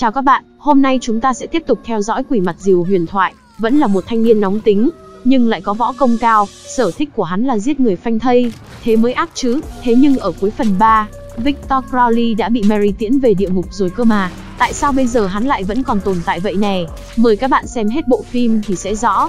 Chào các bạn, hôm nay chúng ta sẽ tiếp tục theo dõi quỷ mặt diều huyền thoại, vẫn là một thanh niên nóng tính, nhưng lại có võ công cao, sở thích của hắn là giết người phanh thây, thế mới ác chứ, thế nhưng ở cuối phần 3, Victor Crowley đã bị Mary tiễn về địa ngục rồi cơ mà, tại sao bây giờ hắn lại vẫn còn tồn tại vậy nè, mời các bạn xem hết bộ phim thì sẽ rõ.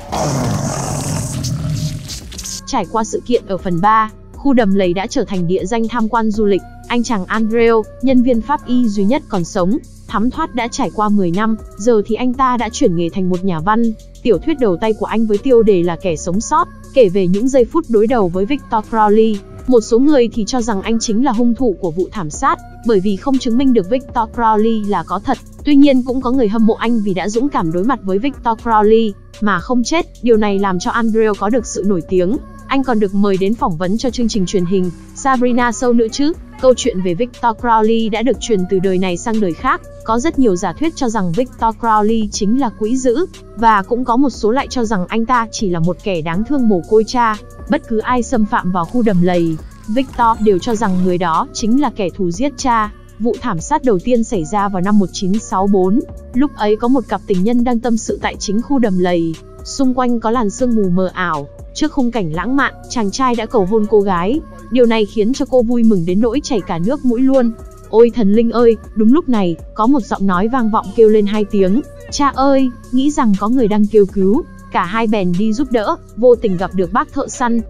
Trải qua sự kiện ở phần 3, khu đầm lầy đã trở thành địa danh tham quan du lịch, anh chàng Andreo, nhân viên pháp y duy nhất còn sống, thắm thoát đã trải qua 10 năm, giờ thì anh ta đã chuyển nghề thành một nhà văn. Tiểu thuyết đầu tay của anh với tiêu đề là Kẻ sống sót, kể về những giây phút đối đầu với Victor Crowley. Một số người thì cho rằng anh chính là hung thủ của vụ thảm sát, bởi vì không chứng minh được Victor Crowley là có thật. Tuy nhiên cũng có người hâm mộ anh vì đã dũng cảm đối mặt với Victor Crowley, mà không chết. Điều này làm cho Andrew có được sự nổi tiếng. Anh còn được mời đến phỏng vấn cho chương trình truyền hình Sabrina Show nữa chứ. Câu chuyện về Victor Crowley đã được truyền từ đời này sang đời khác. Có rất nhiều giả thuyết cho rằng Victor Crowley chính là quỹ dữ, và cũng có một số lại cho rằng anh ta chỉ là một kẻ đáng thương mồ côi cha. Bất cứ ai xâm phạm vào khu đầm lầy, Victor đều cho rằng người đó chính là kẻ thù giết cha. Vụ thảm sát đầu tiên xảy ra vào năm 1964. Lúc ấy có một cặp tình nhân đang tâm sự tại chính khu đầm lầy. Xung quanh có làn sương mù mờ ảo, Trước khung cảnh lãng mạn, chàng trai đã cầu hôn cô gái. Điều này khiến cho cô vui mừng đến nỗi chảy cả nước mũi luôn. Ôi thần linh ơi, đúng lúc này, có một giọng nói vang vọng kêu lên hai tiếng. Cha ơi, nghĩ rằng có người đang kêu cứu. Cả hai bèn đi giúp đỡ, vô tình gặp được bác thợ săn.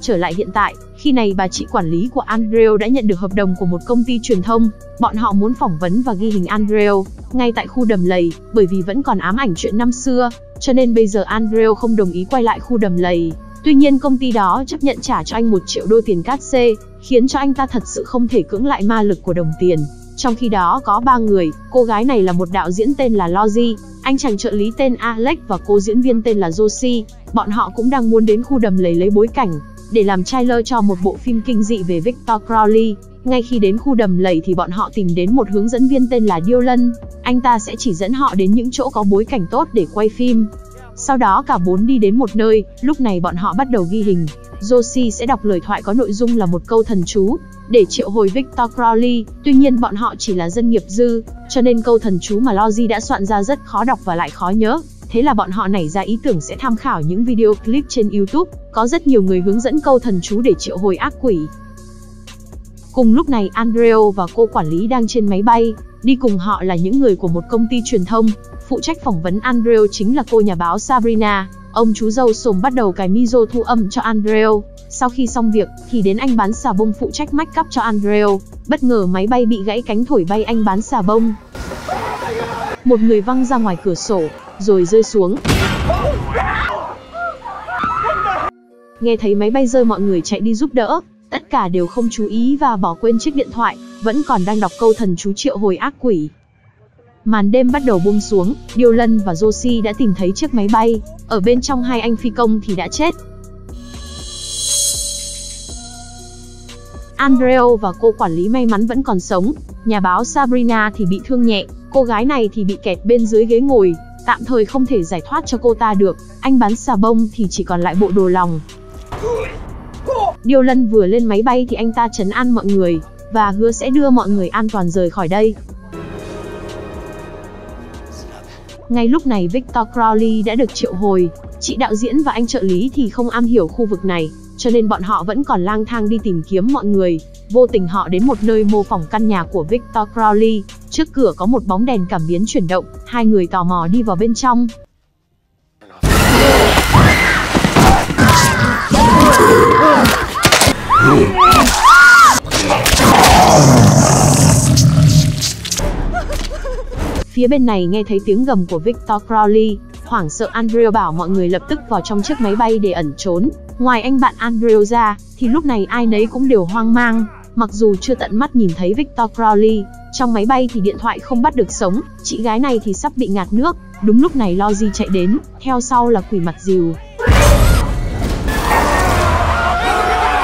Trở lại hiện tại, khi này bà chị quản lý của Andreo đã nhận được hợp đồng của một công ty truyền thông. Bọn họ muốn phỏng vấn và ghi hình Andreo ngay tại khu đầm lầy, bởi vì vẫn còn ám ảnh chuyện năm xưa, cho nên bây giờ Andreo không đồng ý quay lại khu đầm lầy. Tuy nhiên công ty đó chấp nhận trả cho anh một triệu đô tiền cát xê, khiến cho anh ta thật sự không thể cưỡng lại ma lực của đồng tiền. Trong khi đó có ba người, cô gái này là một đạo diễn tên là Logi, anh chàng trợ lý tên Alex và cô diễn viên tên là Josie. Bọn họ cũng đang muốn đến khu đầm lấy lấy bối cảnh, để làm trailer cho một bộ phim kinh dị về Victor Crowley. Ngay khi đến khu đầm lầy thì bọn họ tìm đến một hướng dẫn viên tên là Dylan. Anh ta sẽ chỉ dẫn họ đến những chỗ có bối cảnh tốt để quay phim. Sau đó cả bốn đi đến một nơi, lúc này bọn họ bắt đầu ghi hình. Josie sẽ đọc lời thoại có nội dung là một câu thần chú, để triệu hồi Victor Crowley, tuy nhiên bọn họ chỉ là dân nghiệp dư, cho nên câu thần chú mà Logi đã soạn ra rất khó đọc và lại khó nhớ. Thế là bọn họ nảy ra ý tưởng sẽ tham khảo những video clip trên YouTube, có rất nhiều người hướng dẫn câu thần chú để triệu hồi ác quỷ. Cùng lúc này Andreo và cô quản lý đang trên máy bay, đi cùng họ là những người của một công ty truyền thông, phụ trách phỏng vấn Andreo chính là cô nhà báo Sabrina. Ông chú dâu sồm bắt đầu cài miso thu âm cho Andreo. Sau khi xong việc, thì đến anh bán xà bông phụ trách make up cho Andreo. Bất ngờ máy bay bị gãy cánh thổi bay anh bán xà bông. Một người văng ra ngoài cửa sổ, rồi rơi xuống. Nghe thấy máy bay rơi mọi người chạy đi giúp đỡ, tất cả đều không chú ý và bỏ quên chiếc điện thoại, vẫn còn đang đọc câu thần chú triệu hồi ác quỷ. Màn đêm bắt đầu buông xuống, Điều Lân và Josie đã tìm thấy chiếc máy bay, ở bên trong hai anh phi công thì đã chết. Andreo và cô quản lý may mắn vẫn còn sống, nhà báo Sabrina thì bị thương nhẹ, cô gái này thì bị kẹt bên dưới ghế ngồi, tạm thời không thể giải thoát cho cô ta được, anh bán xà bông thì chỉ còn lại bộ đồ lòng. Lân vừa lên máy bay thì anh ta chấn an mọi người, và hứa sẽ đưa mọi người an toàn rời khỏi đây. Ngay lúc này Victor Crowley đã được triệu hồi, chị đạo diễn và anh trợ lý thì không am hiểu khu vực này, cho nên bọn họ vẫn còn lang thang đi tìm kiếm mọi người. Vô tình họ đến một nơi mô phỏng căn nhà của Victor Crowley, trước cửa có một bóng đèn cảm biến chuyển động, hai người tò mò đi vào bên trong. Phía bên này nghe thấy tiếng gầm của Victor Crowley, hoảng sợ Andrew bảo mọi người lập tức vào trong chiếc máy bay để ẩn trốn. Ngoài anh bạn Andrew ra, thì lúc này ai nấy cũng đều hoang mang. Mặc dù chưa tận mắt nhìn thấy Victor Crowley, trong máy bay thì điện thoại không bắt được sống, chị gái này thì sắp bị ngạt nước. Đúng lúc này Logi chạy đến, theo sau là quỷ mặt dìu.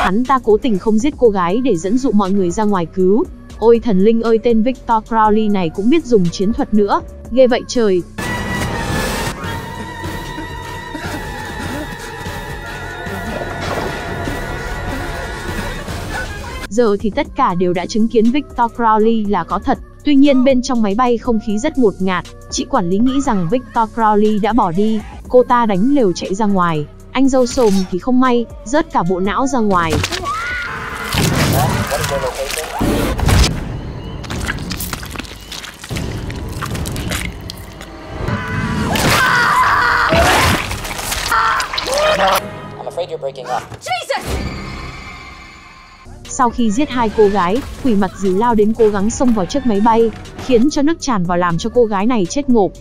Hắn ta cố tình không giết cô gái để dẫn dụ mọi người ra ngoài cứu. Ôi thần linh ơi tên Victor Crowley này cũng biết dùng chiến thuật nữa, ghê vậy trời. Giờ thì tất cả đều đã chứng kiến Victor Crowley là có thật, tuy nhiên bên trong máy bay không khí rất ngột ngạt, chị quản lý nghĩ rằng Victor Crowley đã bỏ đi, cô ta đánh lều chạy ra ngoài, anh dâu sồm thì không may, rớt cả bộ não ra ngoài. Sau khi giết hai cô gái, quỷ mặt dìu lao đến cố gắng xông vào chiếc máy bay, khiến cho nước tràn vào làm cho cô gái này chết ngộp.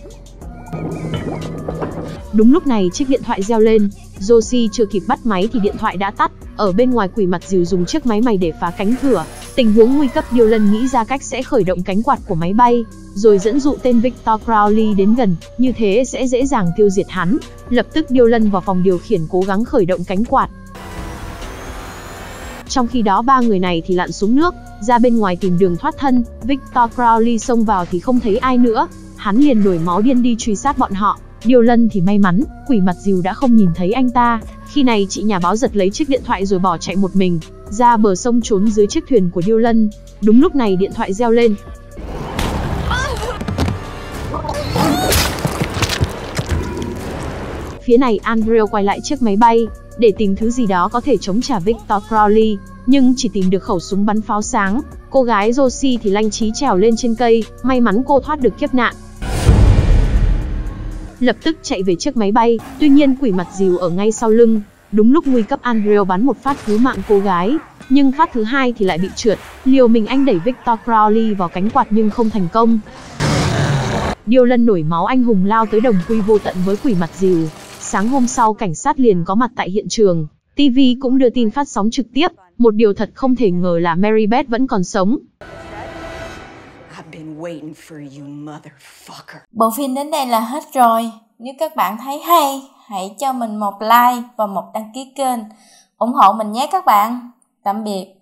Đúng lúc này chiếc điện thoại reo lên, Josie chưa kịp bắt máy thì điện thoại đã tắt. Ở bên ngoài quỷ mặt dìu dùng chiếc máy mày để phá cánh cửa. Tình huống nguy cấp Dylan nghĩ ra cách sẽ khởi động cánh quạt của máy bay, rồi dẫn dụ tên Victor Crowley đến gần, như thế sẽ dễ dàng tiêu diệt hắn. Lập tức Dylan vào phòng điều khiển cố gắng khởi động cánh quạt, trong khi đó ba người này thì lặn xuống nước, ra bên ngoài tìm đường thoát thân, Victor Crowley xông vào thì không thấy ai nữa, hắn liền đuổi máu điên đi truy sát bọn họ. Điều lân thì may mắn, quỷ mặt dìu đã không nhìn thấy anh ta. Khi này chị nhà báo giật lấy chiếc điện thoại rồi bỏ chạy một mình, ra bờ sông trốn dưới chiếc thuyền của Điêu Lân. Đúng lúc này điện thoại reo lên. Phía này Andrew quay lại chiếc máy bay, để tìm thứ gì đó có thể chống trả Victor Crowley, nhưng chỉ tìm được khẩu súng bắn pháo sáng. Cô gái Josie thì lanh trí trèo lên trên cây, may mắn cô thoát được kiếp nạn. Lập tức chạy về chiếc máy bay, tuy nhiên quỷ mặt dìu ở ngay sau lưng. Đúng lúc nguy cấp Andrew bắn một phát cứu mạng cô gái, nhưng phát thứ hai thì lại bị trượt. Liều mình anh đẩy Victor Crowley vào cánh quạt nhưng không thành công. Điều lân nổi máu anh hùng lao tới đồng quy vô tận với quỷ mặt dìu, Sáng hôm sau cảnh sát liền có mặt tại hiện trường. TV cũng đưa tin phát sóng trực tiếp. Một điều thật không thể ngờ là Mary Beth vẫn còn sống. Bộ phim đến đây là hết rồi. Nếu các bạn thấy hay, hãy cho mình một like và một đăng ký kênh. ủng hộ mình nhé các bạn. Tạm biệt.